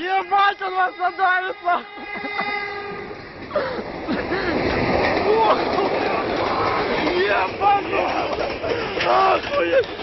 Ебать, он вас задавит, нахуй! Ебать! Охуеть!